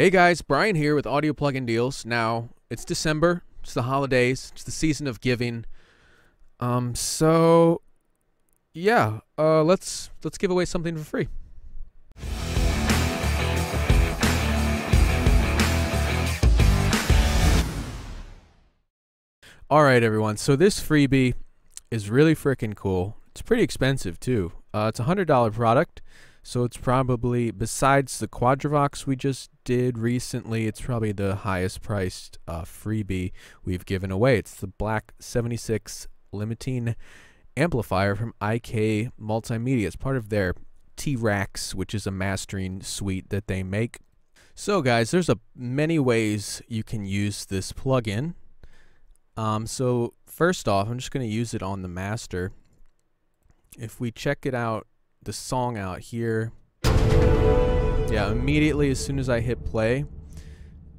Hey guys, Brian here with Audio Plugin Deals. Now, it's December, it's the holidays, it's the season of giving. Um so yeah, uh let's let's give away something for free. All right, everyone. So this freebie is really freaking cool. It's pretty expensive too. Uh, it's a hundred dollar product, so it's probably besides the Quadravox we just did recently, it's probably the highest priced uh, freebie we've given away. It's the Black 76 limiting amplifier from IK Multimedia. It's part of their T-RackS, which is a mastering suite that they make. So guys, there's a many ways you can use this plugin. Um, so first off, I'm just going to use it on the master. If we check it out, the song out here, yeah, immediately as soon as I hit play,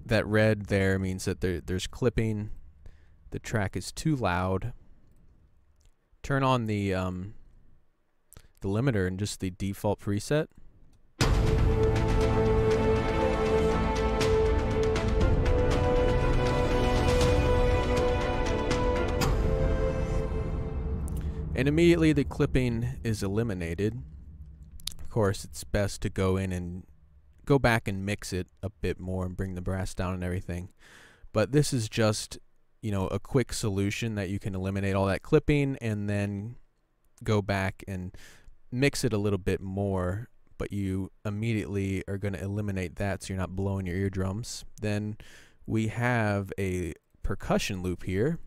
that red there means that there, there's clipping. The track is too loud. Turn on the um, the limiter and just the default preset. And immediately the clipping is eliminated. Course, it's best to go in and go back and mix it a bit more and bring the brass down and everything. But this is just, you know, a quick solution that you can eliminate all that clipping and then go back and mix it a little bit more, but you immediately are going to eliminate that so you're not blowing your eardrums. Then we have a percussion loop here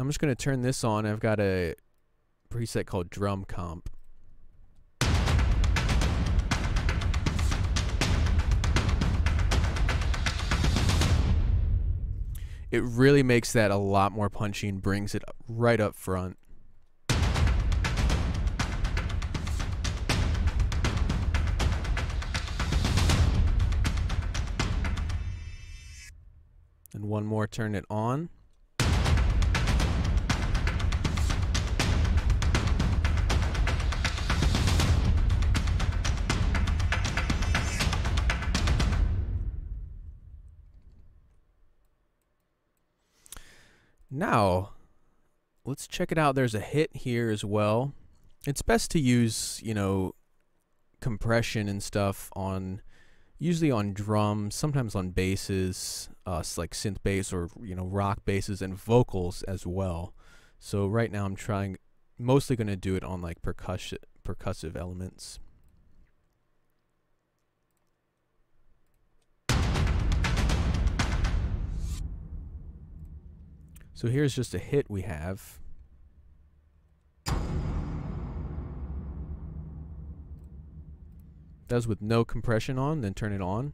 I'm just going to turn this on. I've got a preset called Drum Comp. It really makes that a lot more punchy and brings it right up front. And one more, turn it on. Now, let's check it out. There's a hit here as well. It's best to use, you know, compression and stuff on usually on drums, sometimes on basses, uh, like synth bass or you know rock basses and vocals as well. So right now I'm trying, mostly going to do it on like percussion percussive elements. So here's just a hit we have. Does with no compression on, then turn it on.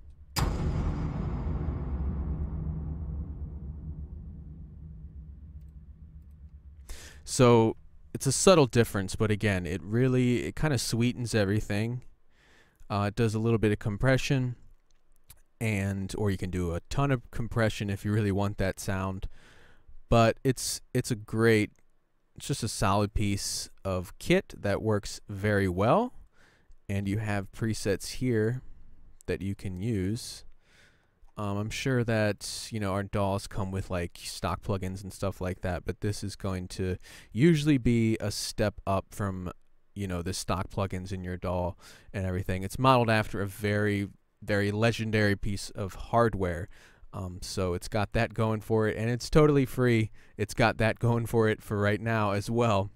So it's a subtle difference, but again, it really, it kind of sweetens everything. Uh, it does a little bit of compression and, or you can do a ton of compression if you really want that sound but it's it's a great it's just a solid piece of kit that works very well and you have presets here that you can use. Um, I'm sure that you know our DAWs come with like stock plugins and stuff like that but this is going to usually be a step up from you know the stock plugins in your DAW and everything. It's modeled after a very very legendary piece of hardware um, so it's got that going for it, and it's totally free. It's got that going for it for right now as well.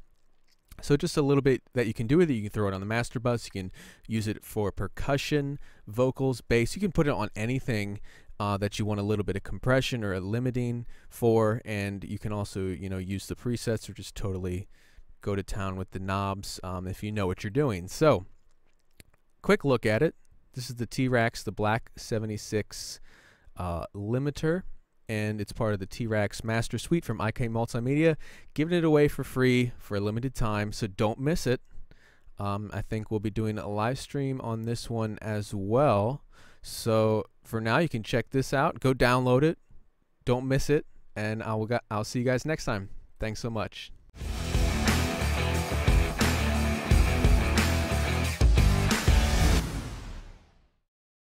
So just a little bit that you can do with it. You can throw it on the master bus. You can use it for percussion, vocals, bass. You can put it on anything uh, that you want a little bit of compression or a limiting for, and you can also you know use the presets or just totally go to town with the knobs um, if you know what you're doing. So quick look at it. This is the T-RackS, the Black 76 uh, limiter, and it's part of the T-RackS Master Suite from IK Multimedia. Giving it away for free for a limited time, so don't miss it. Um, I think we'll be doing a live stream on this one as well. So for now, you can check this out. Go download it. Don't miss it. And I will I'll see you guys next time. Thanks so much.